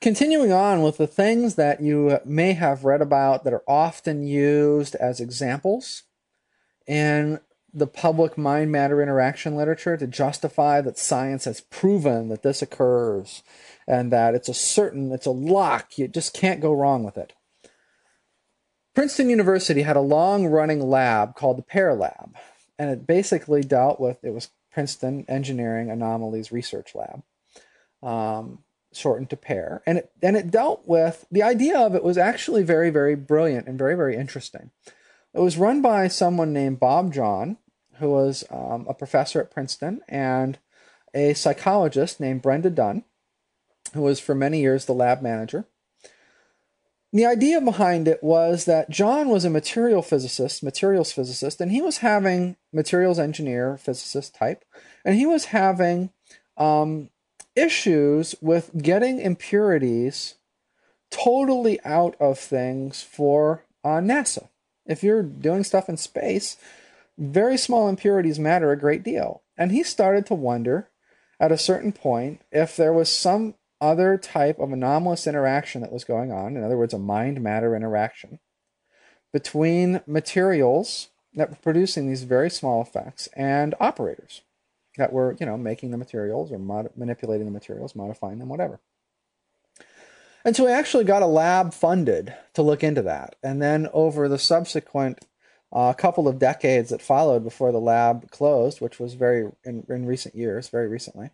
Continuing on with the things that you may have read about that are often used as examples in the public mind matter interaction literature to justify that science has proven that this occurs and that it's a certain, it's a lock, you just can't go wrong with it. Princeton University had a long running lab called the PEAR Lab, and it basically dealt with it was Princeton Engineering Anomalies Research Lab, um, shortened to PEAR. and it and it dealt with the idea of it was actually very very brilliant and very very interesting. It was run by someone named Bob Jahn, who was um, a professor at Princeton, and a psychologist named Brenda Dunn, who was for many years the lab manager. The idea behind it was that Jahn was a material physicist, materials physicist, and he was having materials engineer, physicist type, and he was having um, issues with getting impurities totally out of things for uh, NASA. If you're doing stuff in space, very small impurities matter a great deal. And he started to wonder at a certain point if there was some other type of anomalous interaction that was going on, in other words, a mind matter interaction, between materials that were producing these very small effects and operators that were, you know, making the materials or mod- manipulating the materials, modifying them, whatever. And so we actually got a lab funded to look into that. And then over the subsequent uh, couple of decades that followed before the lab closed, which was very in, in recent years, very recently,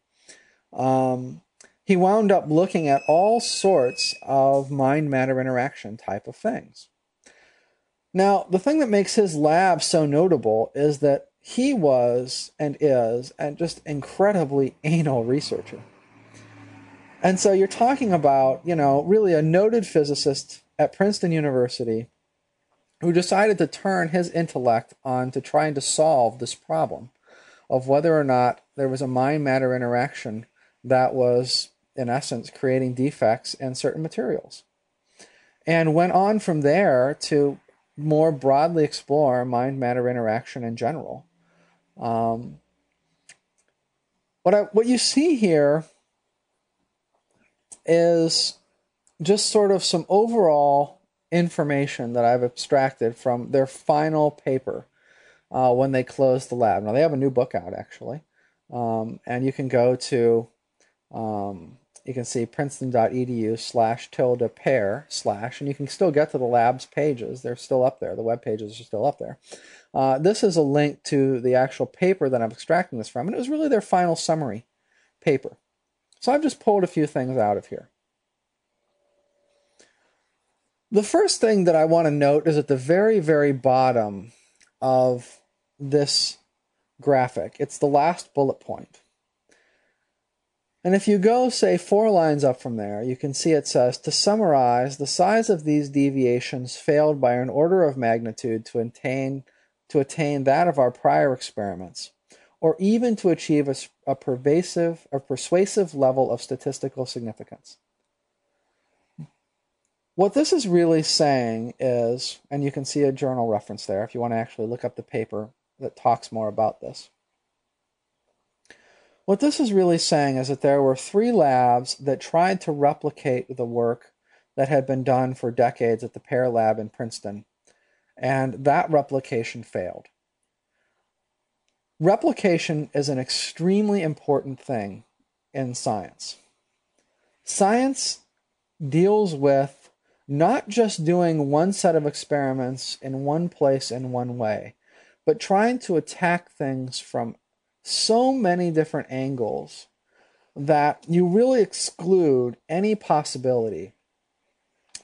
um, he wound up looking at all sorts of mind matter interaction type of things. Now, the thing that makes his lab so notable is that he was and is and just incredibly anal researcher. And so you're talking about, you know, really a noted physicist at Princeton University who decided to turn his intellect on to trying to solve this problem of whether or not there was a mind matter interaction that was in essence, creating defects in certain materials. And went on from there to more broadly explore mind matter interaction in general. Um, what, I, what you see here is just sort of some overall information that I've abstracted from their final paper uh, when they closed the lab. Now, they have a new book out actually, um, and you can go to um, you can see princeton.edu slash tilde pear slash, and you can still get to the lab's pages. They're still up there. The web pages are still up there. Uh, this is a link to the actual paper that I'm extracting this from, and it was really their final summary paper. So I've just pulled a few things out of here. The first thing that I want to note is at the very, very bottom of this graphic. It's the last bullet point. And if you go, say, four lines up from there, you can see it says, to summarize, the size of these deviations failed by an order of magnitude to attain, to attain that of our prior experiments, or even to achieve a, a pervasive or persuasive level of statistical significance. What this is really saying is, and you can see a journal reference there if you want to actually look up the paper that talks more about this. What this is really saying is that there were three labs that tried to replicate the work that had been done for decades at the PEAR Lab in Princeton, and that replication failed. Replication is an extremely important thing in science. Science deals with not just doing one set of experiments in one place in one way, but trying to attack things from so many different angles that you really exclude any possibility,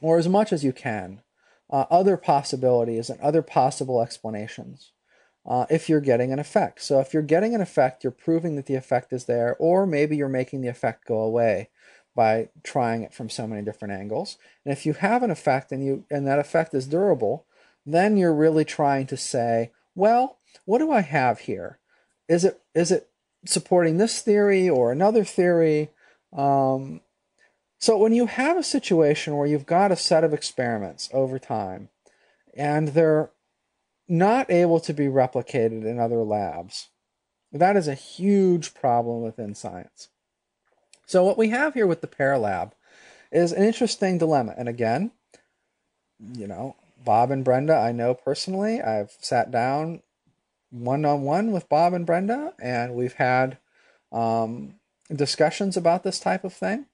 or as much as you can, uh, other possibilities and other possible explanations. Uh, if you're getting an effect. So, if you're getting an effect, you're proving that the effect is there, or maybe you're making the effect go away by trying it from so many different angles. And if you have an effect and you and that effect is durable, then you're really trying to say, well, what do I have here? Is it is it supporting this theory or another theory? Um, so when you have a situation where you've got a set of experiments over time, and they're not able to be replicated in other labs, that is a huge problem within science. So what we have here with the PEAR Lab is an interesting dilemma. And again, you know, Bob and Brenda, I know personally. I've sat down one on one with Bob and Brenda, and we've had um, discussions about this type of thing.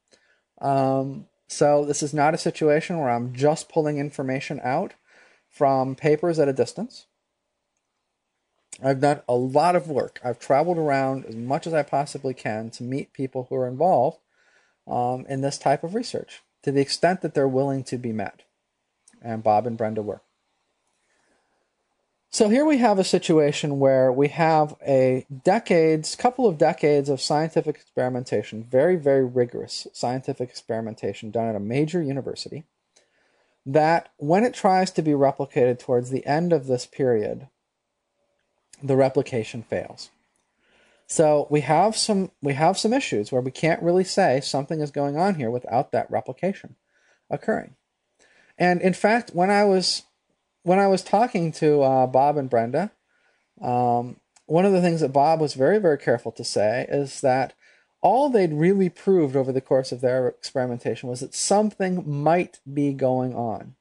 Um, so this is not a situation where I'm just pulling information out from papers at a distance. I've done a lot of work. I've traveled around as much as I possibly can to meet people who are involved um, in this type of research to the extent that they're willing to be met. And Bob and Brenda were. So here we have a situation where we have a decades, couple of decades of scientific experimentation, very, very rigorous scientific experimentation done at a major university, that when it tries to be replicated towards the end of this period, the replication fails. So we have some we have some issues where we can't really say something is going on here without that replication occurring. And in fact, when I was when I was talking to uh, Bob and Brenda, um, one of the things that Bob was very very careful to say is that all they'd really proved over the course of their experimentation was that something might be going on.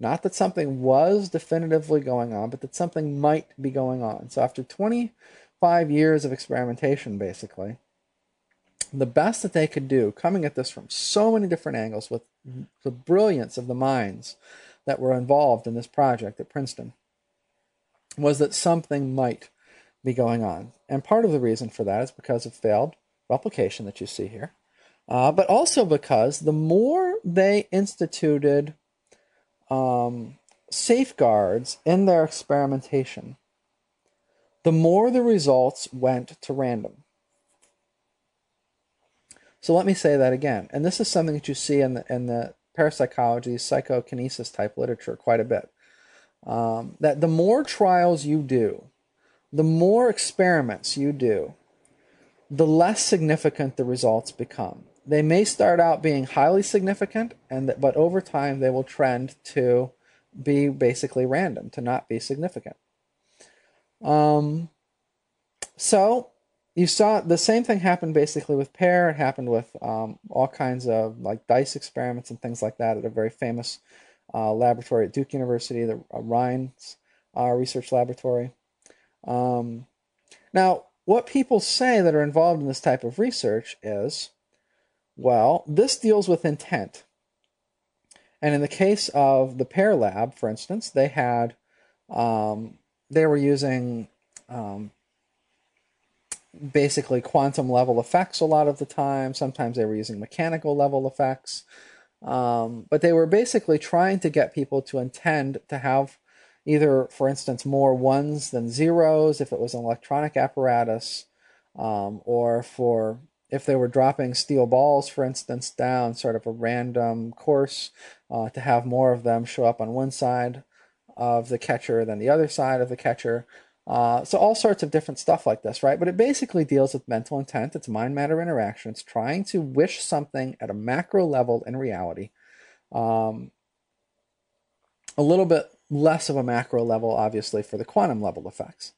Not that something was definitively going on, but that something might be going on. So after 25 years of experimentation, basically, the best that they could do, coming at this from so many different angles with the brilliance of the minds that were involved in this project at Princeton, was that something might be going on. And part of the reason for that is because of failed replication that you see here, uh, but also because the more they instituted um, safeguards in their experimentation, the more the results went to random. So let me say that again. And this is something that you see in the, in the parapsychology, psychokinesis type literature quite a bit. Um, that the more trials you do, the more experiments you do, the less significant the results become. They may start out being highly significant, and that, but over time they will trend to be basically random, to not be significant. Um, so you saw the same thing happen basically with PEAR. It happened with um, all kinds of like dice experiments and things like that at a very famous uh, laboratory at Duke University, the uh, Rhine's uh, Research Laboratory. Um, now, what people say that are involved in this type of research is well, this deals with intent. And in the case of the PEAR Lab, for instance, they had um, they were using um, basically quantum level effects a lot of the time. Sometimes they were using mechanical level effects. Um, but they were basically trying to get people to intend to have either, for instance, more ones than zeros if it was an electronic apparatus, um, or for if they were dropping steel balls, for instance, down sort of a random course, uh, to have more of them show up on one side of the catcher than the other side of the catcher. Uh, so all sorts of different stuff like this, right? But it basically deals with mental intent. It's mind matter interaction. It's trying to wish something at a macro level in reality. Um, a little bit less of a macro level, obviously, for the quantum level effects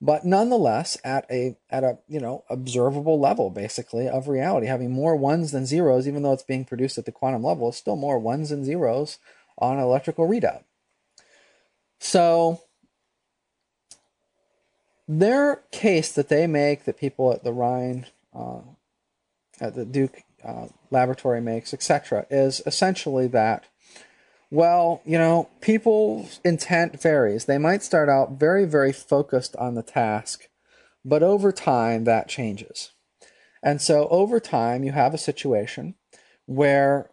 but nonetheless at a at a you know observable level basically of reality having more ones than zeros even though it's being produced at the quantum level it's still more ones and zeros on electrical readout so their case that they make that people at the rhine uh, at the duke uh, laboratory makes etc is essentially that well, you know, people's intent varies. They might start out very, very focused on the task, but over time that changes. And so over time, you have a situation where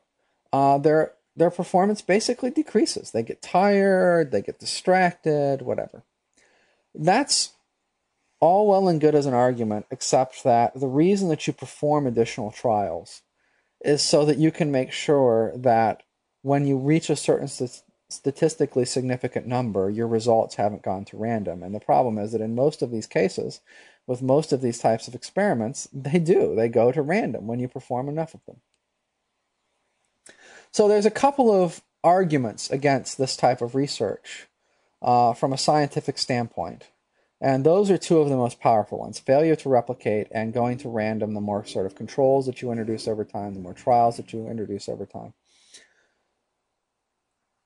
uh, their their performance basically decreases. They get tired, they get distracted, whatever. That's all well and good as an argument, except that the reason that you perform additional trials is so that you can make sure that when you reach a certain st- statistically significant number, your results haven't gone to random. And the problem is that in most of these cases, with most of these types of experiments, they do. They go to random when you perform enough of them. So there's a couple of arguments against this type of research uh, from a scientific standpoint. And those are two of the most powerful ones failure to replicate and going to random. The more sort of controls that you introduce over time, the more trials that you introduce over time.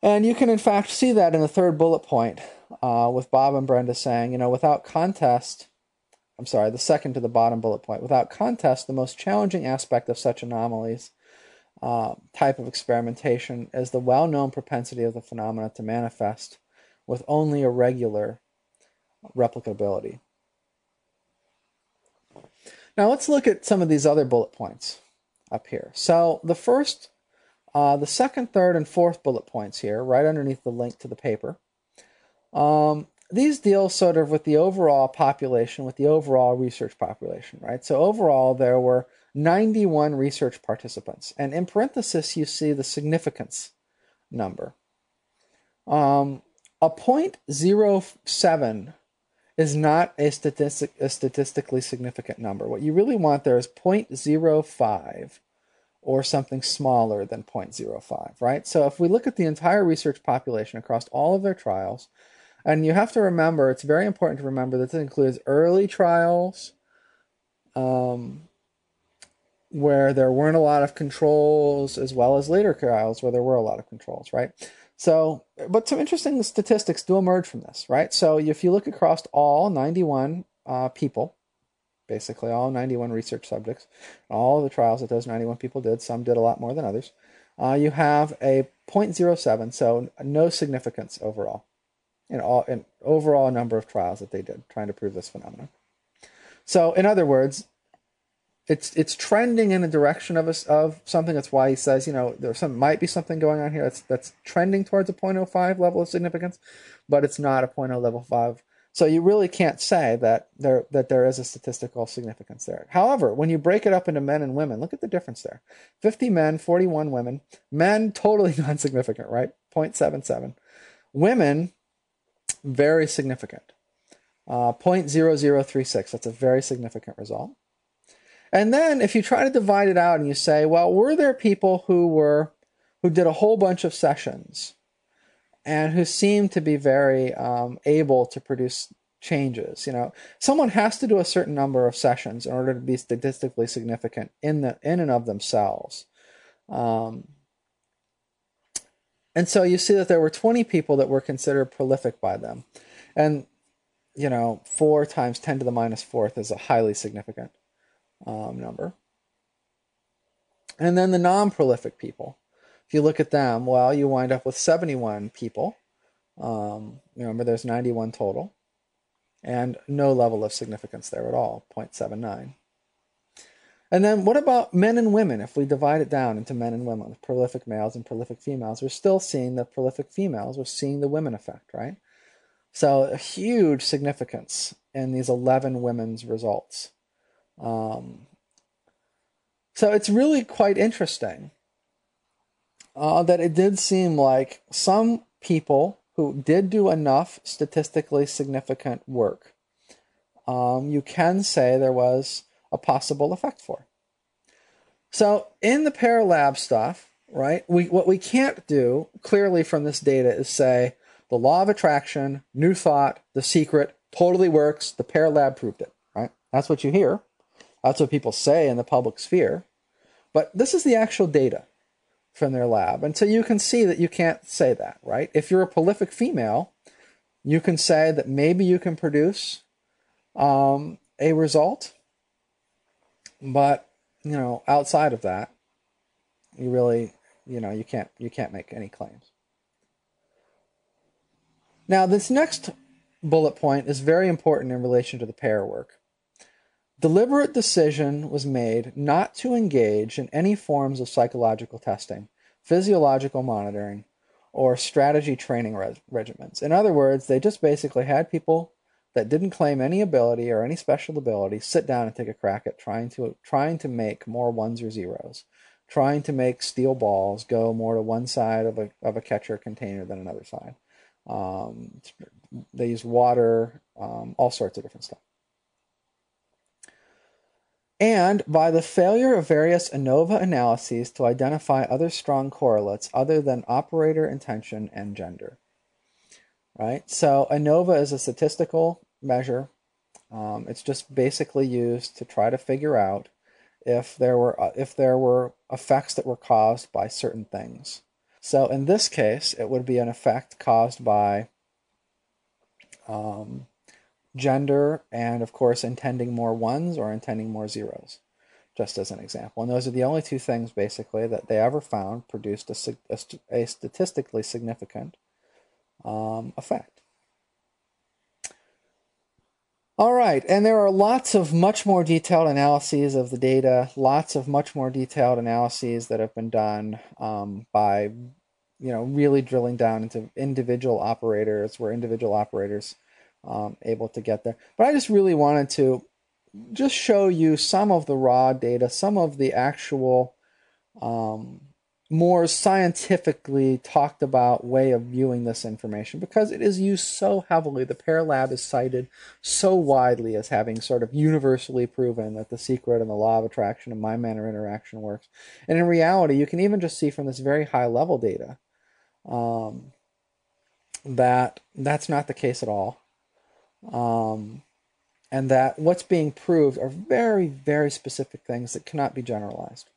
And you can, in fact, see that in the third bullet point uh, with Bob and Brenda saying, you know, without contest, I'm sorry, the second to the bottom bullet point, without contest, the most challenging aspect of such anomalies uh, type of experimentation is the well known propensity of the phenomena to manifest with only irregular replicability. Now let's look at some of these other bullet points up here. So the first, uh, the second, third, and fourth bullet points here, right underneath the link to the paper, um, these deal sort of with the overall population, with the overall research population, right? So overall, there were 91 research participants, and in parenthesis, you see the significance number. Um, a 0.07 is not a statistic a statistically significant number. What you really want there is 0.05 or something smaller than 0.05, right? So if we look at the entire research population across all of their trials, and you have to remember, it's very important to remember that this includes early trials, um, where there weren't a lot of controls, as well as later trials where there were a lot of controls, right? So, but some interesting statistics do emerge from this, right? So, if you look across all 91 uh, people, basically all 91 research subjects, all the trials that those 91 people did, some did a lot more than others, uh, you have a 0.07, so no significance overall in all in overall number of trials that they did trying to prove this phenomenon. So, in other words, it's it's trending in a direction of us of something. That's why he says, you know, there some might be something going on here that's that's trending towards a 0.05 level of significance, but it's not a 0.0 level five. So you really can't say that there that there is a statistical significance there. However, when you break it up into men and women, look at the difference there. 50 men, 41 women. Men totally non-significant, right? 0.77. Women very significant. Uh, 0.0036, that's a very significant result. And then if you try to divide it out and you say, well, were there people who were who did a whole bunch of sessions and who seemed to be very um, able to produce changes? You know, someone has to do a certain number of sessions in order to be statistically significant in the in and of themselves. Um, and so you see that there were 20 people that were considered prolific by them. And, you know, 4 times 10 to the minus fourth is a highly significant um, number. And then the non prolific people. If you look at them, well, you wind up with 71 people. Um, remember, there's 91 total, and no level of significance there at all 0.79. And then what about men and women? If we divide it down into men and women, prolific males and prolific females, we're still seeing the prolific females, we're seeing the women effect, right? So a huge significance in these 11 women's results. Um, so it's really quite interesting uh, that it did seem like some people who did do enough statistically significant work, um, you can say there was a possible effect for. So in the PEAR Lab stuff, right, we what we can't do clearly from this data is say the law of attraction, new thought, the secret totally works, the PEAR Lab proved it, right? That's what you hear. That's what people say in the public sphere. But this is the actual data from their lab. And so you can see that you can't say that, right? If you're a prolific female, you can say that maybe you can produce um, a result, but you know, outside of that, you really, you know, you can't you can't make any claims. Now, this next bullet point is very important in relation to the PEAR work. Deliberate decision was made not to engage in any forms of psychological testing, physiological monitoring, or strategy training regimens. In other words, they just basically had people that didn't claim any ability or any special ability sit down and take a crack at trying to trying to make more ones or zeros, trying to make steel balls go more to one side of a of a catcher container than another side. Um, they use water, um, all sorts of different stuff and by the failure of various ANOVA analyses to identify other strong correlates other than operator intention and gender. Right? So ANOVA is a statistical measure. Um, it's just basically used to try to figure out if there were uh, if there were effects that were caused by certain things. So in this case, it would be an effect caused by um, gender and, of course, intending more ones or intending more zeros, just as an example. And those are the only two things, basically, that they ever found produced a, a, a statistically significant um, effect. All right, and there are lots of much more detailed analyses of the data, lots of much more detailed analyses that have been done um, by, you know, really drilling down into individual operators, where individual operators um, able to get there. But I just really wanted to just show you some of the raw data, some of the actual um, more scientifically talked about way of viewing this information because it is used so heavily. The PEAR Lab is cited so widely as having sort of universally proven that the secret and the law of attraction and mind matter interaction works. And in reality, you can even just see from this very high level data um, that that's not the case at all. Um, and that what's being proved are very, very specific things that cannot be generalized.